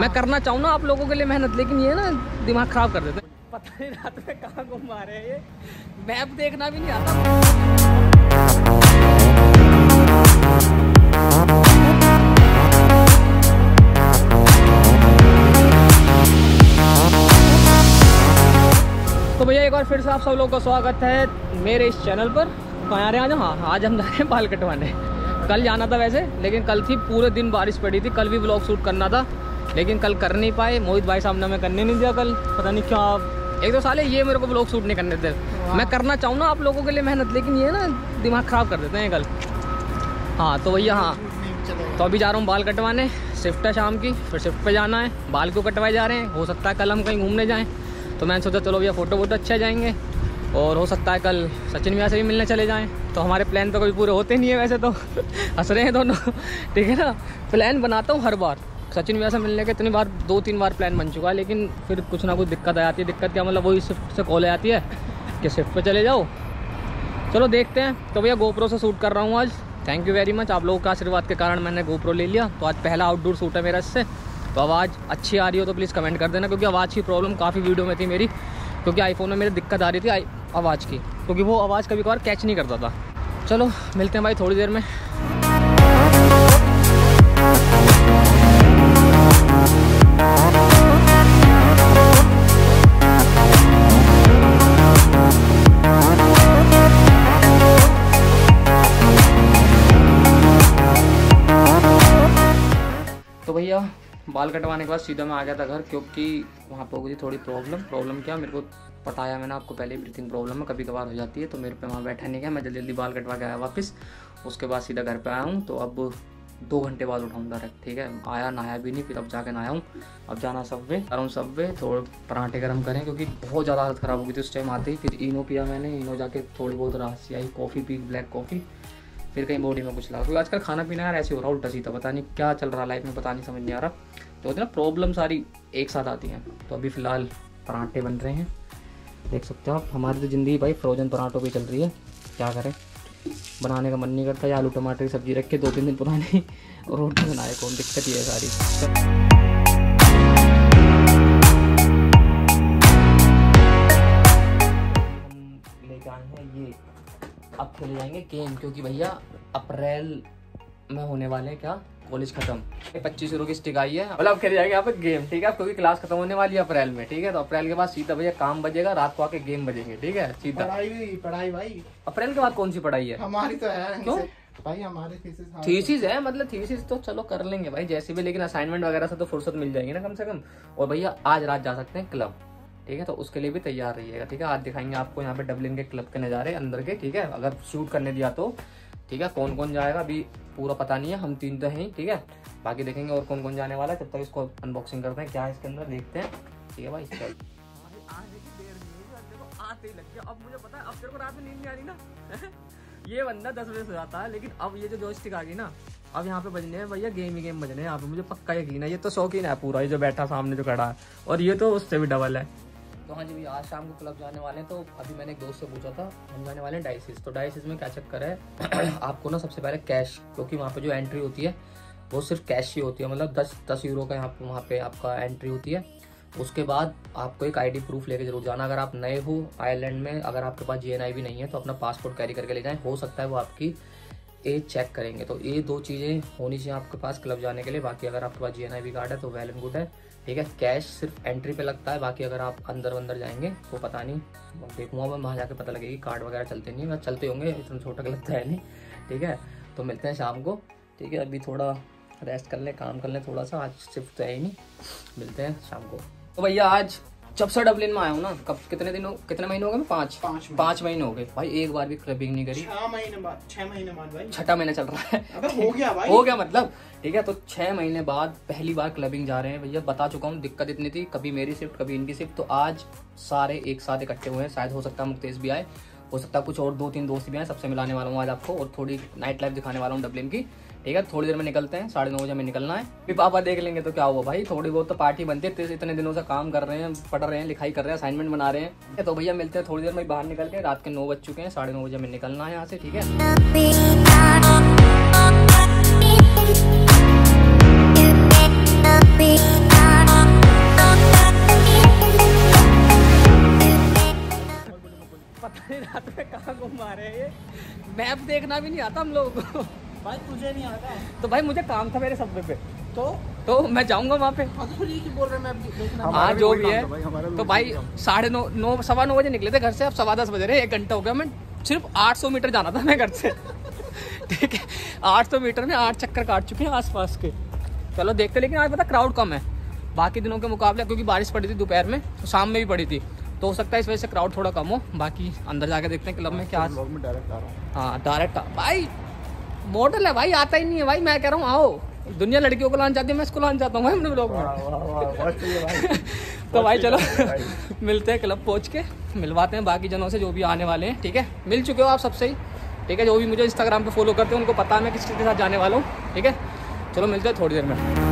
मैं करना चाहूँ ना आप लोगों के लिए मेहनत लेकिन ये ना दिमाग खराब कर देते पता नहीं रात में कहाँ घूम रहे हैं ये। मैप देखना भी नहीं आता। तो भैया एक बार फिर से आप सब लोगों का स्वागत है मेरे इस चैनल पर। कहाँ आ रहे हैं आज हाँ आज हम जा रहे हैं बाल कटवाने। कल जाना था वैसे लेकिन कल थी पूरे दिन बारिश पड़ी थी। कल भी ब्लॉग शूट करना था लेकिन कल कर नहीं पाए। मोहित भाई साहब ने हमें करने नहीं दिया कल। पता नहीं क्या एक दो साल है ये मेरे को ब्लॉग शूट नहीं करने देते। मैं करना चाहूँ ना आप लोगों के लिए मेहनत लेकिन ये ना दिमाग ख़राब कर देते हैं कल। हाँ तो भैया हाँ तो अभी जा रहा हूँ बाल कटवाने। शिफ्ट है शाम की फिर शिफ्ट पे जाना है। बाल क्यों कटवाए जा रहे हैं। हो सकता है कल हम कहीं घूमने जाएँ। तो मैंने सोचा चलो भैया फ़ोटो वोटो अच्छे जाएँगे। और हो सकता है कल सचिन भैया से भी मिलने चले जाएँ। तो हमारे प्लान तो कभी पूरे होते नहीं है वैसे तो। हंस रहे हैं दोनों। ठीक है ना? प्लान बनाता हूँ हर बार। सचिन भैया से मिलने के इतनी बार, दो तीन बार प्लान बन चुका है, लेकिन फिर कुछ ना कुछ दिक्कत आ जाती है। दिक्कत क्या मतलब वही शिफ्ट से कॉल आ जाती है कि शिफ्ट पे चले जाओ। चलो देखते हैं। तो भैया गोप्रो से शूट कर रहा हूँ आज। थैंक यू वेरी मच आप लोगों का आशीर्वाद के कारण मैंने गोप्रो ले लिया। तो आज पहला आउटडोर शूट है मेरा इससे। तो आवाज़ अच्छी आ रही हो तो प्लीज़ कमेंट कर देना, क्योंकि आवाज़ की प्रॉब्लम काफ़ी वीडियो में थी मेरी। क्योंकि आईफोन में मेरी दिक्कत आ रही थी आवाज़ की। क्योंकि वो आवाज़ कभी कभार कैच नहीं करता था। चलो मिलते हैं भाई थोड़ी देर में। बाल कटवाने के बाद सीधा मैं आ गया था घर, क्योंकि वहाँ पर हो गई थोड़ी प्रॉब्लम। प्रॉब्लम क्या, मेरे को बताया मैंने आपको पहले ब्रीथिंग प्रॉब्लम है कभी कभार हो जाती है तो मेरे पे वहाँ बैठा नहीं गया। मैं जल्दी जल्दी बाल कटवा के आया वापस, उसके बाद सीधा घर पे आया हूँ तो अब दो घंटे बाद उठाऊँ डायरेक्ट ठीक है? आया, नहाया भी नहीं, फिर अब जाके नहाया हूँ। अब जाना सब सबवे अराउंड सबवे, थोड़े पराठे गर्म करें, क्योंकि बहुत ज़्यादा हालत ख़राब हो गई थी उस टाइम आते ही। फिर इनो पिया मैंने, इनो जाके थोड़ी बहुत राहत सी आई, कॉफ़ी पी ब्लैक कॉफ़ी फिर कहीं बॉडी में कुछ लगा क्योंकि आजकल खाना पीना यार ऐसे हो रहा उल्टा सीधा, पता नहीं क्या चल रहा लाइफ में, पता नहीं समझ नहीं आ रहा। तो होती ना प्रॉब्लम सारी एक साथ आती हैं। तो अभी फ़िलहाल पराठे बन रहे हैं। देख सकते हो आप, हमारी तो ज़िंदगी भाई फ्रोजन पराठों पे चल रही है। क्या करें? बनाने का मन नहीं करता आलू टमाटर की सब्ज़ी रख के दो तीन दिन पुरानी रोटी बनाए, कौन दिक्कत ही है सारी। लेके आए हैं ये अब खेले जाएँगे गेम क्योंकि भैया अप्रैल में होने वाले हैं क्या? कॉलेज खत्म। पच्चीस यूरो की स्टिक आई है। मतलब अब खेले जाएँगे यहाँ पे गेम ठीक है? क्योंकि क्लास खत्म होने वाली है अप्रैल में ठीक है? तो अप्रैल के बाद सीधा भैया काम बजेगा रात को आके गेम बजेंगे ठीक है? सीधा। पढ़ाई भी पढ़ाई भाई। अप्रैल के बाद कौन सी पढ़ाई है? हमारी तो है क्यों? भाई हमारे थीसिस हाँ। थीसिस है मतलब थीसिस तो चलो कर लेंगे भाई जैसे भी लेकिन असाइनमेंट वगैरह से तो फुर्सत मिल जाएगी ना कम से कम। और भैया आज रात जा सकते हैं क्लब ठीक है तो उसके लिए भी तैयार रहिएगा, ठीक है? आज दिखाएँगे आपको यहाँ पे डबलिन के क्लब के नज़ारे अंदर के, ठीक है? अगर शूट करने दिया तो ठीक है? कौन कौन जाएगा? अभी पूरा पता नहीं है, हम तीन तो हैं, ठीक है? बाकी देखेंगे और कौन कौन जाने वाला है तब तक इसको अनबॉक्सिंग करते हैं, क्या है इसके अंदर, देखते हैं। ठीक है भाई, चल। आते ही लग गया। अब मुझे पता है, अब तेरे को रात में नींद नहीं आ रही ना? ये बंदा दस बजे से जाता है, लेकिन अब ये जो जॉयस्टिक आ गई ना, अब यहाँ पे बजने हैं भैया गेम ही गेम बजने हैं यहाँ पे, मुझे पक्का यकीन है, ये तो शौकीन है पूरा, ये जो बैठा सामने जो खड़ा है। और ये तो उससे भी डबल है। तो हाँ जी आज शाम को क्लब जाने वाले हैं तो अभी मैंने एक दोस्त से पूछा था, हम जाने वाले हैं डाइसिस तो डाइसिस में क्या चक्कर है? आपको ना सबसे पहले कैश, क्योंकि वहाँ पे जो एंट्री होती है, वो सिर्फ़ कैश ही होती है। मतलब दस दस यूरो का यहाँ वहाँ पे आपका एंट्री होती है। उसके बाद आपको एक आईडी प्रूफ लेके ज़रूर जाना। अगर आप नए हो आयरलैंड में, अगर आपके पास जी भी नहीं है तो अपना पासपोर्ट कैरी करके ले जाएँ। हो सकता है वो आपकी एज चेक करेंगे। तो ये दो चीज़ें होनी चाहिए आपके पास क्लब जाने के लिए। बाकी अगर आपके पास जी भी कार्ड है तो वेल एंड गुड है। ठीक है? कैश सिर्फ़ एंट्री पे लगता है बाकी अगर आप अंदर अंदर जाएँगे तो पता नहीं। देखूँगा मैं वहाँ जाके पता लगेगी कार्ड वगैरह चलते नहीं है। चलते होंगे इतना छोटा लगता है नहीं। ठीक है? तो मिलते हैं शाम को। ठीक है? अभी थोड़ा रेस्ट कर लें काम कर लें थोड़ा सा आज शिफ्ट तो है ही नहीं। मिलते हैं शाम को। तो भैया आज जब से डबलिन में आया हूँ ना कब कितने दिन हो कितने महीने हो गए? पाँच। पाँच। पाँच महीने हो गए। भाई एक बार भी क्लबिंग नहीं करी। छह महीने बाद छह महीने बाद भाई। छठा महीना चल रहा है। हो गया भाई। हो गया मतलब। ठीक है तो छह महीने बाद पहली बार क्लबिंग जा रहे हैं। भैया, बता चुका हूँ, दिक्कत इतनी थी, कभी मेरी शिफ्ट कभी इनकी शिफ्ट तो आज सारे एक साथ इकट्ठे हुए हैं। शायद हो सकता है मुक्तेश भी आए, हो सकता है कुछ और दो तीन दोस्त भी आए, सबसे मिलाने वाला हूँ आज आपको और थोड़ी नाइट लाइफ दिखाने वाला हूँ डबलिन की। ठीक है, थोड़ी देर में निकलते हैं, साढ़े नौ बजे में निकलना है। फिर पापा देख लेंगे तो क्या हुआ भाई, थोड़ी बहुत तो पार्टी बनती है, इतने दिनों से काम कर रहे हैं, पढ़ रहे हैं, लिखाई कर रहे हैं असाइनमेंट बना रहे हैं। तो भैया मिलते हैं थोड़ी देर में, बाहर निकल के, रात के नौ बज चुके हैं, साढ़े नौ बजे में निकलना है यहाँ से, ठीक है? पता नहीं रात में कहाँ घुमा रहे हैं ये। मैप देखना भी नहीं आता हम लोगों को। भाई तुझे नहीं आता? तो भाई मुझे काम था मेरे सब्जे पे। तो? तो मैं जाऊँगा वहाँ पे। बोल रहे मैं हाँ जो भी है। भाई, तो भाई साढ़े नौ नौ सवा नौ बजे निकले थे घर से। अब सवा दस बजे रहे एक घंटा हो गया। मैं सिर्फ़ आठ सौ मीटर जाना था मैं घर से। ठीक है आठ सौ मीटर में आठ चक्कर काट चुके हैं आसपास के। चलो देखते लेकिन आज पता क्राउड कम है। बाकी दिनों के मुकाबले क्योंकि बारिश पड़ी थी दोपहर में तो शाम में भी पड़ी थी। तो हो सकता है इस वजह से क्राउड थोड़ा कम हो। बाकी अंदर जाके देखते हैं क्लब में क्या ब्लॉग में डायरेक्ट आ रहा हूँ। हाँ डायरेक्ट भाई मॉडल है भाई आता ही नहीं है भाई। मैं कह रहा हूँ आओ। दुनिया लड़कियों को लाना चाहती है मैं इसको लाना चाहता हूँ भाई अपने ब्लॉग में। तो भाई चलो मिलते हैं क्लब पहुँच के मिलवाते हैं बाकी जनों से जो भी आने वाले हैं ठीक है? मिल चुके हो आप सबसे ही ठीक है? जो भी मुझे इंस्टाग्राम पे फॉलो करते हैं उनको पता है मैं किस चीज़ के साथ जाने वाला हूँ ठीक है? चलो मिलते हैं थोड़ी देर में।